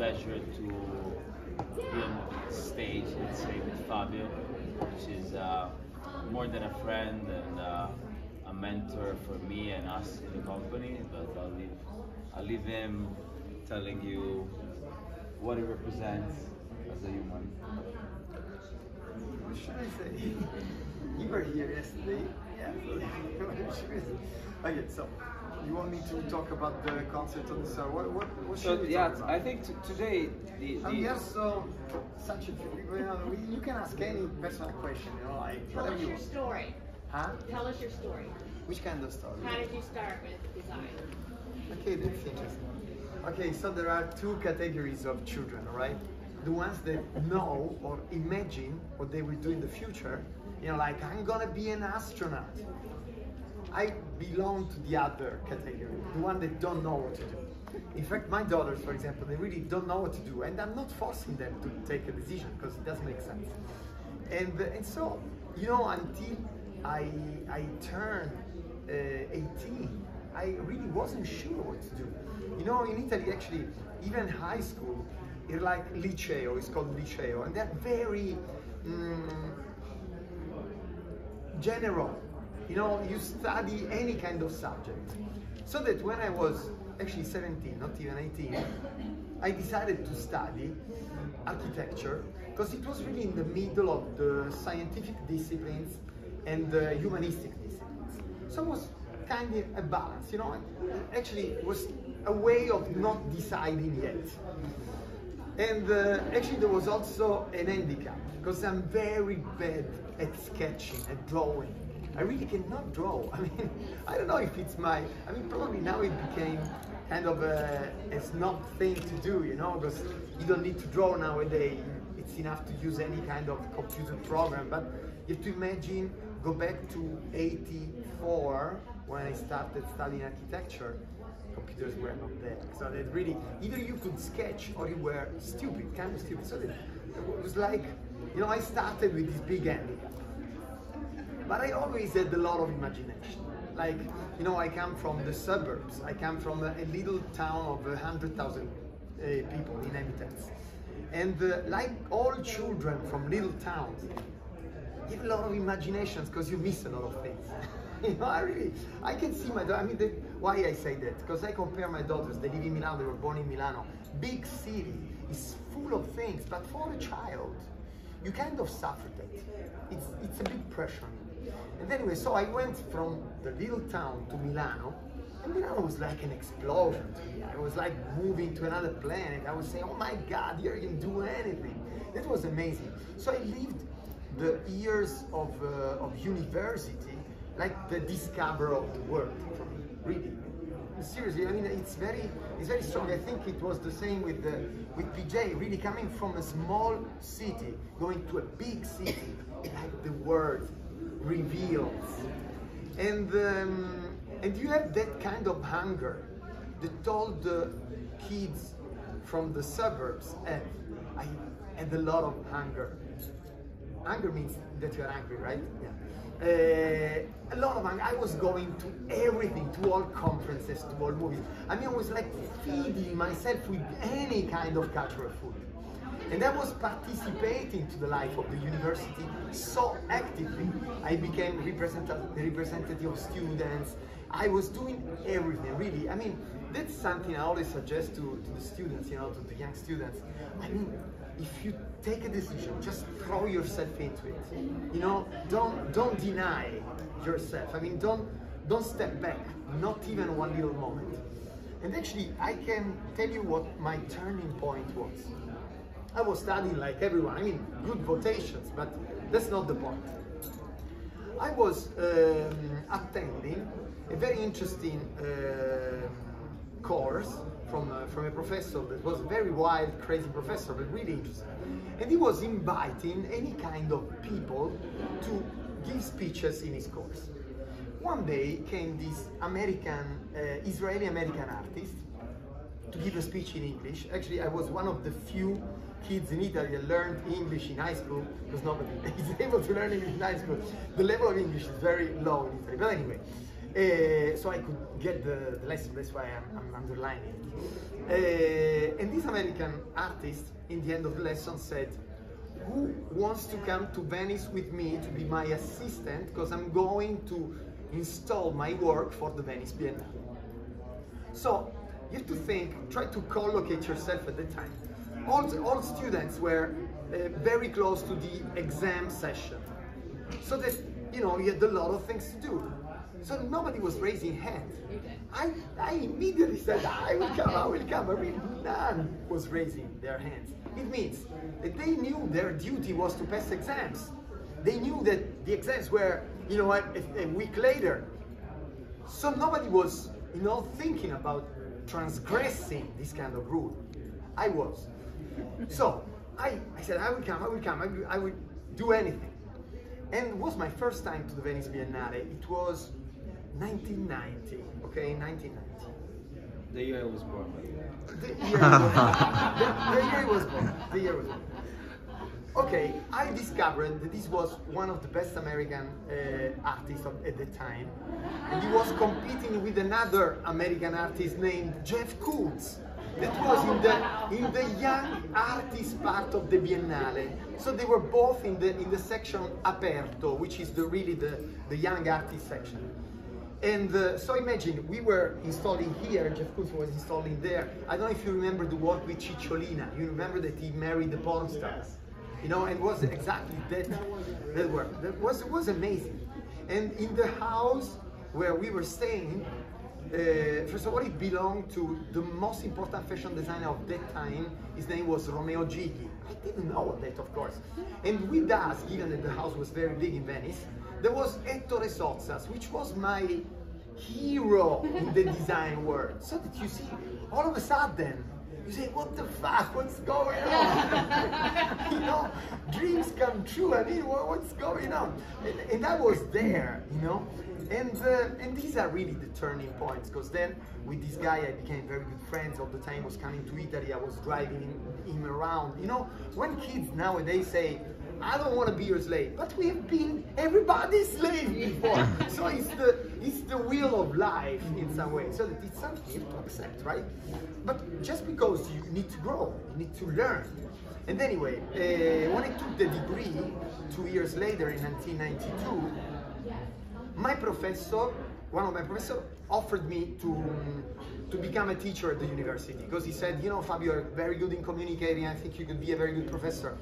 pleasure to be on stage, let's say, with Fabio, which is uh, more than a friend and uh, a mentor for me and us in the company. But I'll leave, I'll leave him telling you what it represents as a human. What should I say? you were here yesterday. Yeah. Okay, so you want me to talk about the concert on the star? What what what should So we yeah, talk about? I think t- today the, um, the you're so such a you, know, you can ask any personal question, you know, like Tell whatever us you your want. story. Huh? Tell us your story. Which kind of story? How did you start with design? Okay, that's interesting. Okay, so there are two categories of children, right? The ones that know or imagine what they will do in the future, you know, like I'm gonna be an astronaut. I belong to the other category, the one that don't know what to do. In fact, my daughters, for example, they really don't know what to do, and I'm not forcing them to take a decision because it doesn't make sense. And uh, and so, you know, until I I turned uh, 18, I really wasn't sure what to do. You know, in Italy, actually, even high school, it's like liceo, it's called liceo, and they're very mm, general. You know, you study any kind of subject. So that when I was actually 17, not even 18, I decided to study architecture because it was really in the middle of the scientific disciplines and the humanistic disciplines. So it was kind of a balance, you know. Actually, it was a way of not deciding yet. And uh, actually, there was also an handicap because I'm very bad at sketching, at drawing. I really cannot draw. I mean, I don't know if it's my. I mean, probably now it became kind of a, a snob thing to do, you know, because you don't need to draw nowadays. It's enough to use any kind of computer program. But you have to imagine, go back to 84 when I started studying architecture computers were not there. So that really, either you could sketch or you were stupid, kind of stupid. So that it was like, you know, I started with this big handicap. But I always had a lot of imagination. Like, you know, I come from the suburbs. I come from a, a little town of 100,000 uh, people, inhabitants. And uh, like all children from little towns, you have a lot of imaginations because you miss a lot of things. you know, I really, I can see my daughter. I mean, the, why I say that? Because I compare my daughters. They live in Milano. They were born in Milano. Big city is full of things, but for a child, you kind of suffocate. It's it's a big pressure. And anyway, so I went from the little town to Milano, and Milano was like an explosion to me. I was like moving to another planet. I was saying, "Oh my God, here you can do anything." It was amazing. So I lived the years of uh, of university like the discoverer of the world for me, really. Seriously, I mean, it's very, it's very strong. I think it was the same with the, with PJ. Really coming from a small city, going to a big city, like the world reveals, and um, and you have that kind of hunger that all the kids from the suburbs have. I had a lot of hunger. Hunger means that you're angry, right? Yeah. Uh, a lot of anger. I was going to everything, to all conferences, to all movies. I mean, I was like feeding myself with any kind of cultural food. And I was participating to the life of the university so actively. I became representative, representative of students. I was doing everything, really. I mean, that's something I always suggest to, to the students, you know, to the young students. I mean, if you take a decision, just throw yourself into it. You know, don't don't deny yourself. I mean, don't don't step back, not even one little moment. And actually, I can tell you what my turning point was. I was studying like everyone. I mean, good votations, but that's not the point. I was um, attending a very interesting uh, course from, uh, from a professor that was a very wild, crazy professor, but really interesting. And he was inviting any kind of people to give speeches in his course. One day came this American, uh, Israeli-American artist to give a speech in English. Actually, I was one of the few kids in Italy that learned English in high school because nobody is able to learn English in high school. The level of English is very low in Italy. But anyway, Uh, so I could get the, the lesson. That's why I'm, I'm underlining it. Uh, and this American artist, in the end of the lesson, said, "Who wants to come to Venice with me to be my assistant? Because I'm going to install my work for the Venice Biennale." So you have to think, try to collocate yourself at the time. All, all students were uh, very close to the exam session. So that, you know, you had a lot of things to do. So nobody was raising hand. I, I immediately said, I will come, I will come. I mean, none was raising their hands. It means that they knew their duty was to pass exams. They knew that the exams were, you know, a, a week later. So nobody was, you know, thinking about transgressing this kind of rule. I was. So I, I said, I will come, I will come, I will, I will do anything. And it was my first time to the Venice Biennale. It was 1990, okay, 1990. The year I was born. The year, the, the year was born. The year I was born. Okay, I discovered that this was one of the best American uh, artists of, at the time, and he was competing with another American artist named Jeff Koons. That was in the in the young artist part of the Biennale. So they were both in the in the section aperto, which is the really the the young artist section. And uh, so imagine we were installing here, Jeff Koons was installing there. I don't know if you remember the work with Cicciolina. You remember that he married the porn star, you know, and was exactly that that work. That was was amazing. And in the house where we were staying, uh, first of all, it belonged to the most important fashion designer of that time. His name was Romeo Gigli. I didn't know that, of course. And with us, given that the house was very big in Venice, there was Ettore Sottsass, which was my hero in the design world. So that you see, all of a sudden, you say, what the fuck, what's going on? you know, dreams come true. I mean, what's going on? And, and I was there, you know. And, uh, and these are really the turning points because then with this guy I became very good friends all the time. was coming to Italy, I was driving him, him around. You know, when kids nowadays say, I don't want to be your slave, but we have been everybody's slave before. so it's the it's the wheel of life in some way. So that it's something you have to accept, right? But just because you need to grow, you need to learn. And anyway, uh, when I took the degree two years later in 1992 my professor, one of my professors, offered me to to become a teacher at the university because he said, you know, Fabio, you're very good in communicating. I think you could be a very good professor.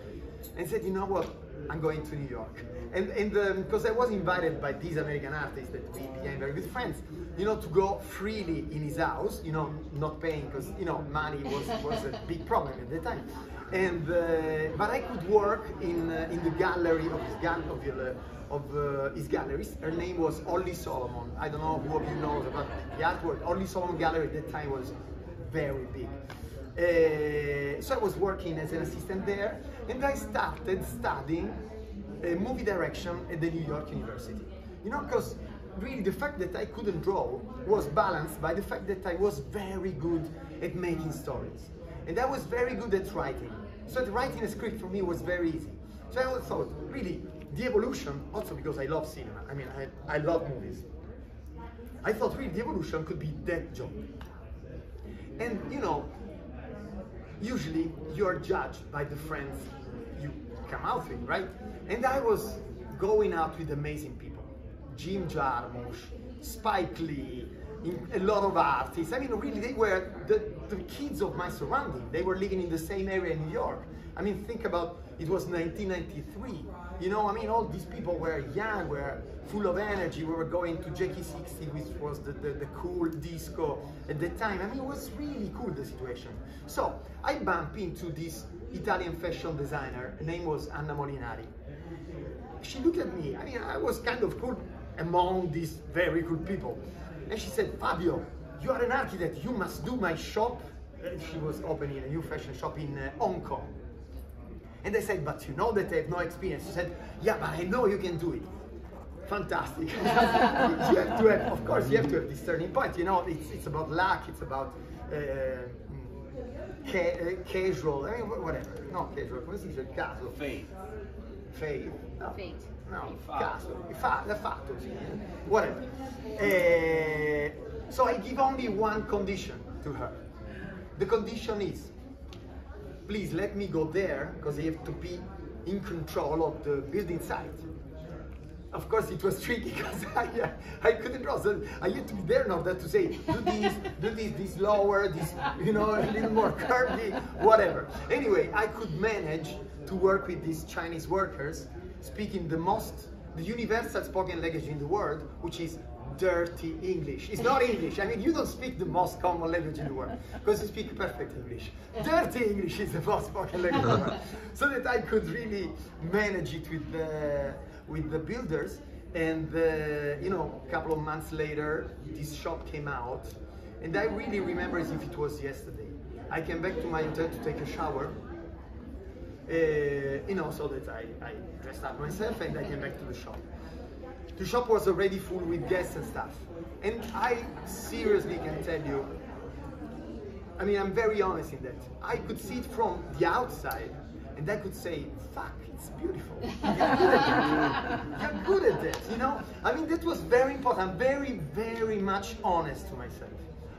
And said, you know what? I'm going to New York. And and because um, I was invited by these American artists that we became very good friends, you know, to go freely in his house, you know, not paying because you know money was was a big problem at the time. And uh, but I could work in uh, in the gallery of his gallery of the, of uh, his galleries. Her name was Holly Solomon. I don't know who of you knows about the artwork. Holly Solomon Gallery at that time was very big. Uh, so I was working as an assistant there, and I started studying uh, movie direction at the New York University. You know, because really the fact that I couldn't draw was balanced by the fact that I was very good at making stories. And I was very good at writing. So writing a script for me was very easy. So I thought, really, the evolution, also because I love cinema, I mean, I, I love movies. I thought really the evolution could be that job. And you know, usually you are judged by the friends you come out with, right? And I was going out with amazing people. Jim Jarmusch, Spike Lee, a lot of artists. I mean, really, they were the, the kids of my surrounding. They were living in the same area in New York. I mean, think about it was 1993. You know, I mean, all these people were young, were full of energy. We were going to Jackie 60, which was the, the, the cool disco at the time. I mean, it was really cool, the situation. So I bumped into this Italian fashion designer. Her name was Anna Molinari. She looked at me. I mean, I was kind of cool among these very cool people. And she said, Fabio, you are an architect. You must do my shop. She was opening a new fashion shop in uh, Hong Kong. And I said, but you know that I have no experience. She said, yeah, but I know you can do it. Fantastic. you have to have, of course, you have to have this turning point. You know, it's, it's about luck, it's about uh, ca uh, casual, I mean, whatever. Not casual, come si dice il caso? Faith. Faith. No. Fate. no, Fatto. cazzo, fa, l'ha fatto, sì. whatever. Eh, so I give only one condition to her. The condition is, please let me go there because I have to be in control of the building site. Of course, it was tricky because I, I couldn't draw, so I had to be there in order to say, do this, do this, this lower, this, you know, a little more curvy, whatever. Anyway, I could manage to work with these Chinese workers speaking the most, the universal spoken language in the world, which is dirty English. It's not English. I mean, you don't speak the most common language in the world because you speak perfect English. Dirty English is the most spoken language in the world. So that I could really manage it with the, with the builders. And, uh, you know, a couple of months later, this shop came out. And I really remember as if it was yesterday. I came back to my hotel to take a shower. Uh, you know, so that I, I dressed up myself and I came back to the shop the shop was already full with guests and stuff. And I seriously can tell you, I mean, I'm very honest in that. I could see it from the outside and I could say, fuck, it's beautiful. You're good at that. You're good at that, you know? I mean, that was very important. I'm very, very much honest to myself.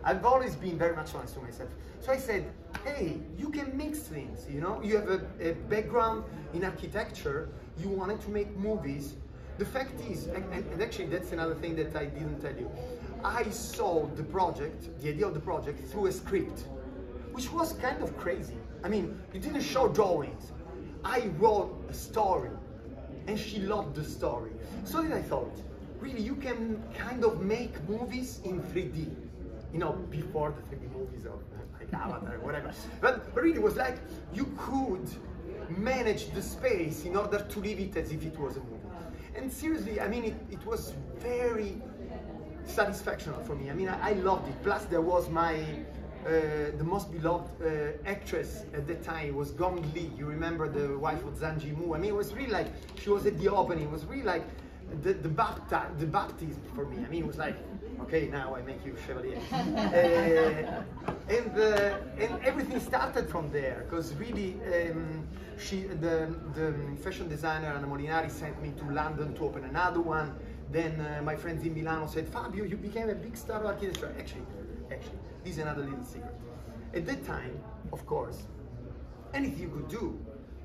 I've always been very much honest to myself. So I said, hey, you can mix things, you know? You have a, a background in architecture, you wanted to make movies, the fact is, and, and, actually that's another thing that I didn't tell you, I saw the project, the idea of the project, through a script, which was kind of crazy. I mean, you didn't show drawings. I wrote a story, and she loved the story. So then I thought, really, you can kind of make movies in 3D. You know, before the 3D movies of like Avatar or whatever. But, but really, it was like you could manage the space in order to leave it as if it was a movie and seriously, I mean, it, it was very satisfactional for me. I mean, I, I loved it. Plus, there was my uh, the most beloved uh, actress at the time was Gong Li. You remember the wife of Zhang Yimou? I mean, it was really like she was at the opening. It was really like the the, bapti- the baptism for me. I mean, it was like, okay, now I make you chevalier. uh, and uh, and everything started from there because really. Um, she, the, the fashion designer Anna Molinari sent me to London to open another one. Then uh, my friends in Milano said, Fabio, you became a big star of architecture. Actually, actually, this is another little secret. At that time, of course, anything you could do,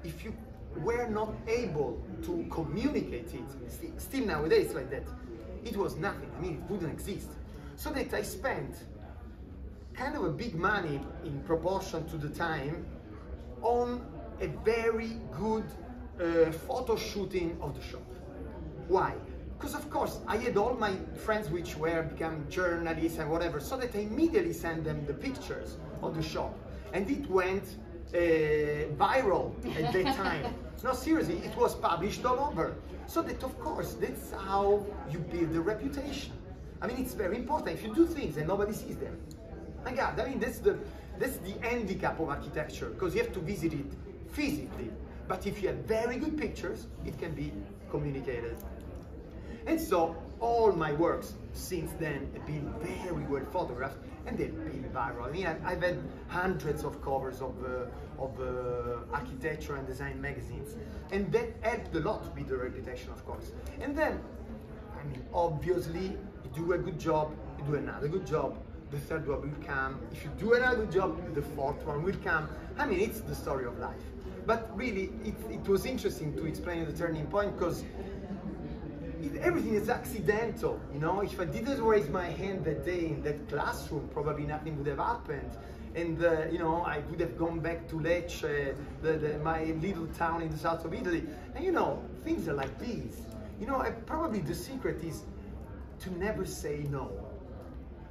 if you were not able to communicate it, st still nowadays like that, it was nothing. I mean, it wouldn't exist. So that I spent kind of a big money in proportion to the time on a very good uh, photo shooting of the shop. Why? Because of course I had all my friends which were becoming journalists and whatever, so that I immediately sent them the pictures of the shop, and it went Uh, viral at that time. no, seriously, it was published all over. So that of course that's how you build a reputation. I mean, it's very important. If you do things and nobody sees them, my God, I mean that's the that's the handicap of architecture because you have to visit it physically. But if you have very good pictures, it can be communicated. And so all my works since then have been very well photographed and they've been viral. I mean, I've had hundreds of covers of, uh, of uh, architecture and design magazines, and that helped a lot with the reputation, of course. And then, I mean, obviously, you do a good job, you do another good job, the third one will come. If you do another good job, the fourth one will come. I mean, it's the story of life. But really, it, it was interesting to explain the turning point because everything is accidental. You know, if I didn't raise my hand that day in that classroom, probably nothing would have happened. And uh, you know, I would have gone back to Lecce, the, the, my little town in the south of Italy. And you know, things are like these. You know, probably the secret is to never say no.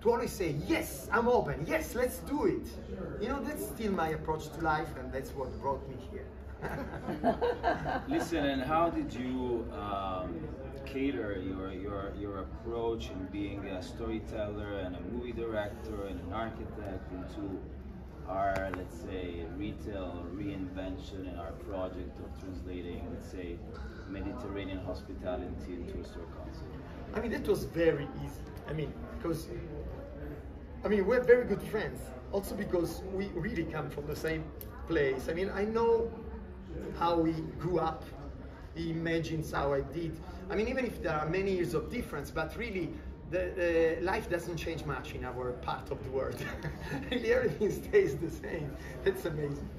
To always say, yes, I'm open, yes, let's do it. You know, that's still my approach to life, and that's what brought me here. Listen, and how did you um, cater your, your, your approach in being a storyteller and a movie director and an architect into our, let's say, retail reinvention and our project of translating, let's say, Mediterranean hospitality into a store concept? I mean, that was very easy. I mean, because, I mean, we're very good friends. Also because we really come from the same place. I mean, I know how we grew up. he imagines how I did. I mean, even if there are many years of difference, but really, the, life doesn't change much in our part of the world. really, everything stays the same. That's amazing.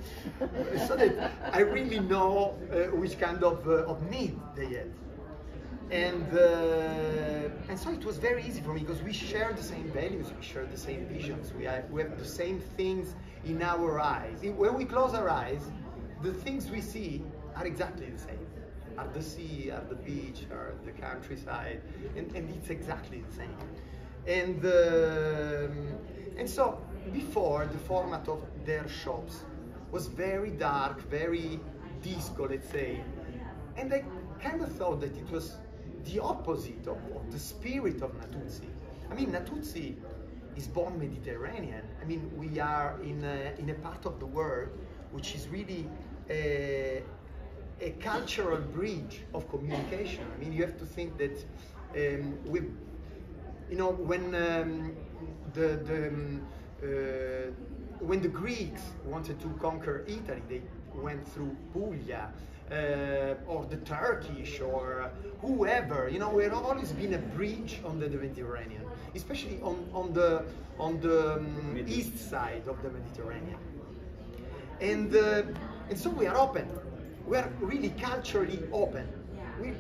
so that I really know uh, which kind of, uh, of need they had and uh, and so it was very easy for me because we share the same values, we share the same visions, we we have the same things in our eyes. When we close our eyes, the things we see are exactly the same. Are the sea, at the beach, are the countryside, and, and it's exactly the same. And um, and so before the format of their shops was very dark, very disco, let's say, and I kind of thought that it was the opposite of, of the spirit of Natuzzi. I mean, Natuzzi is born Mediterranean. I mean, we are in a, in a part of the world which is really a, a cultural bridge of communication. I mean, you have to think that um, we, you know, when um, the, the um, uh, when the Greeks wanted to conquer Italy, they went through Puglia uh, or the Turkish or whoever. You know, we've always been a bridge on the Mediterranean, especially on, on the on the um, east side of the Mediterranean. And uh, and so we are open. We are really culturally open. We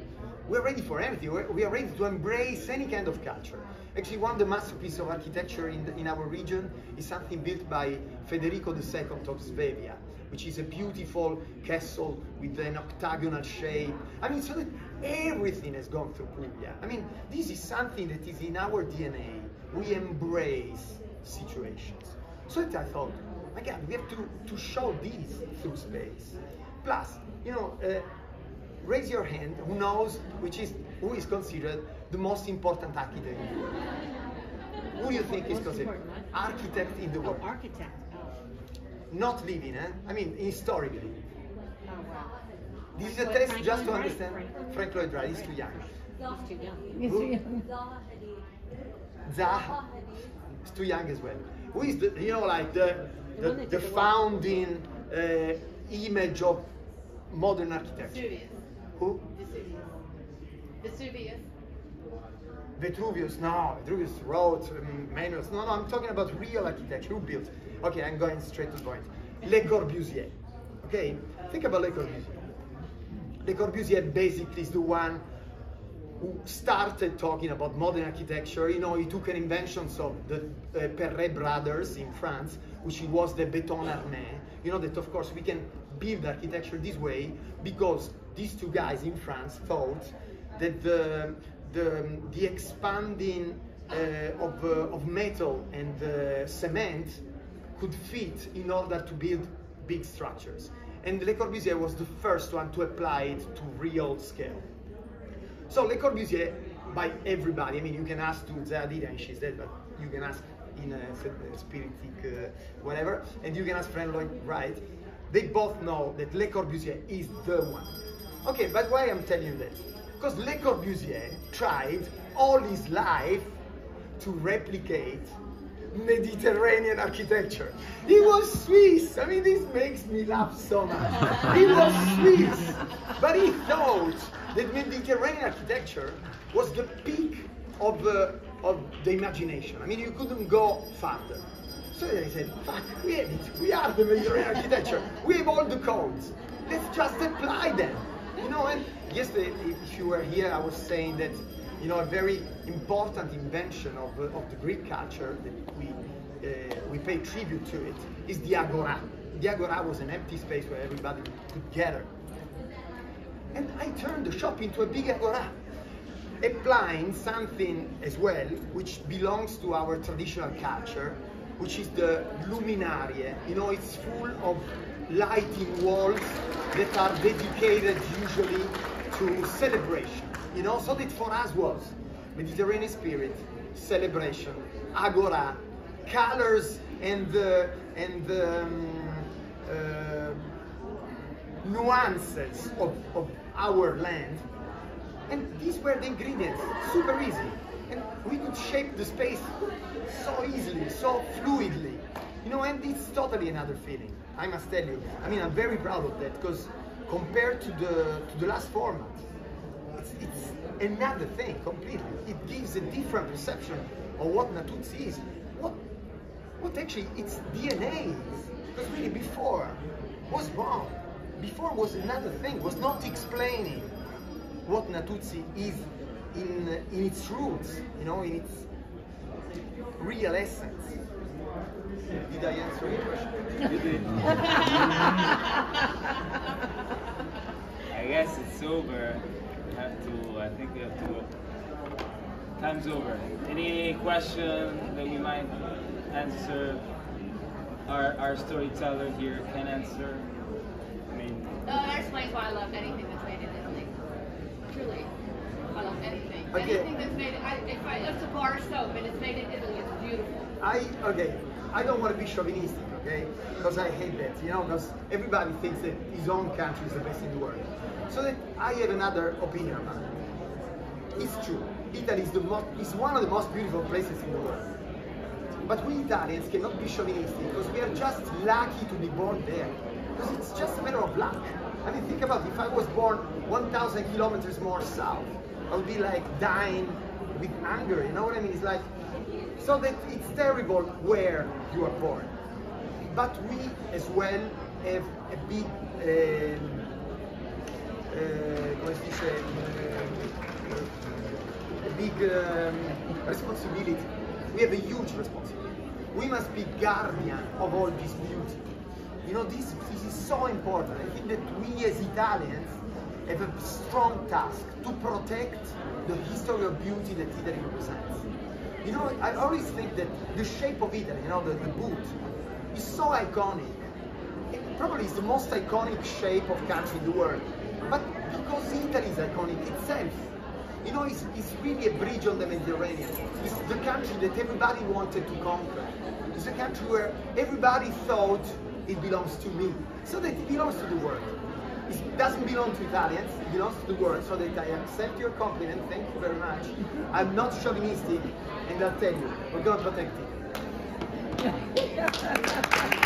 we're ready for anything. We're, we are ready to embrace any kind of culture. Actually, one of the masterpieces of architecture in, the, in our region is something built by Federico II of Svevia which is a beautiful castle with an octagonal shape. I mean, so that everything has gone through Puglia. I mean, this is something that is in our DNA. We embrace situations. So that I thought, my God, we have to, to show this through space. Plus, you know, uh, raise your hand who knows which is who is considered the most important architect in the world. Who do you think is considered architect in the world? Oh, architect not living, eh? I mean, historically. Oh, wow. This is a Frank test Lloyd just to Wright? understand. Frank- Frank Lloyd Wright is too young. He's too young. Who? Zaha Hadid. Zaha Zaha is too young as well. Who is the, you know, like the, The the, the did the wall. founding uh, image of modern architecture? Vesuvius. Who? Vesuvius. Vitruvius, no, Vitruvius wrote um, manuals. No, no, I'm talking about real architecture. Who built? Okay, I'm going straight to the point. Le Corbusier. Okay, think about Le Corbusier. Le Corbusier basically is the one who started talking about modern architecture. You know, he took an invention of the uh, Perret brothers in France, which was the Béton Armé. You know that, of course, we can build architecture this way because these two guys in France thought that the the, the expanding uh, of, uh, of metal and uh, cement could fit in order to build big structures. And Le Corbusier was the first one to apply it to real scale. So Le Corbusier, by everybody, I mean, you can ask to Zaha Hadid and she's dead, but you can ask in a, a uh, whatever, and you can ask Frank Lloyd Wright. They both know that Le Corbusier is the one. Okay, but why I'm telling you that? Because Le Corbusier tried all his life to replicate Mediterranean architecture. He was Swiss. I mean, this makes me laugh so much. He was Swiss, but he thought that Mediterranean architecture was the peak of, uh, of the imagination. I mean, you couldn't go farther. So they said, fuck, we have it. We are the Mediterranean architecture. We have all the codes. Let's just apply them. You know, and yesterday, if you were here, I was saying that, you know, a very important invention of, uh, of the Greek culture that we, uh, we pay tribute to it is the agora. The agora was an empty space where everybody could gather. And I turned the shop into a big agora, applying something as well which belongs to our traditional culture, which is the luminarie. You know, it's full of lighting walls that are dedicated usually to celebration. You know, so that for us was Mediterranean spirit, celebration, agora, colors and uh, and um, uh, nuances of, of our land. And these were the ingredients, super easy. And we could shape the space so easily, so fluidly. You know, and it's totally another feeling. I must tell you. I mean, I'm very proud of that because compared to the to the last format, it's, it's another thing completely. It gives a different perception of what Natuzzi is. What what actually its DNA is. Because really before was wrong. Before was another thing, was not explaining what Natuzzi is in in its roots, you know, in its real essence. Did I answer your question? You did. I guess it's over. We have to, I think we have to, time's over. Any question that we might answer, our, our storyteller here can answer? I mean, No, that explains why I love anything that's made in Italy. Truly. I love anything. Okay. Anything that's made, I, if I, it's a bar soap and it's made in Italy, it's beautiful. I okay. I don't want to be chauvinistic, okay? Because I hate that, you know. Because everybody thinks that his own country is the best in the world. So that I have another opinion about it. It's true. Italy is the most, is one of the most beautiful places in the world. But we Italians cannot be chauvinistic because we are just lucky to be born there. Because it's just a matter of luck. I mean, think about it. if I was born 1,000 kilometers more south, I would be like dying with anger. You know what I mean? It's like so that it's terrible where you are born. But we as well have a big, um, uh, uh, a big um, responsibility. We have a huge responsibility. We must be guardian of all this beauty. You know, this, this is so important. I think that we as Italians have a strong task to protect the history of beauty that Italy represents. You know, I always think that the shape of Italy, you know, the, the boot, is so iconic. It probably is the most iconic shape of country in the world. But because Italy is iconic itself, you know, it's, it's really a bridge on the Mediterranean. It's the country that everybody wanted to conquer. It's a country where everybody thought it belongs to me. So that it belongs to the world. It doesn't belong to Italians, it belongs to the world. So that I accept your compliment, thank you very much. I'm not chauvinistic, and I'll tell you, we're gonna protect it.